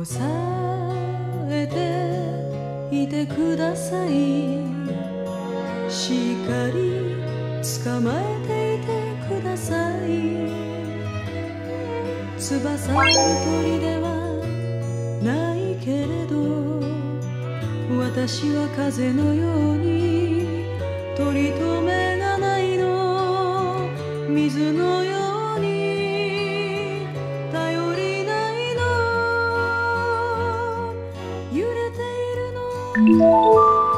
こさえていてください。しっかり捕まえていてください。翼ある鳥ではないけれど私は風のように取り留めがないの。水の Música